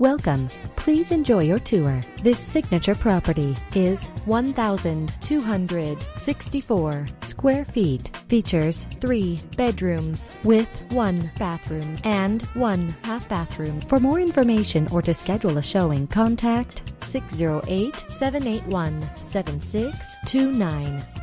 Welcome. Please enjoy your tour. This signature property is 1,264 square feet. Features three bedrooms with one bathroom and one half bathroom. For more information or to schedule a showing, contact 608 781 7629.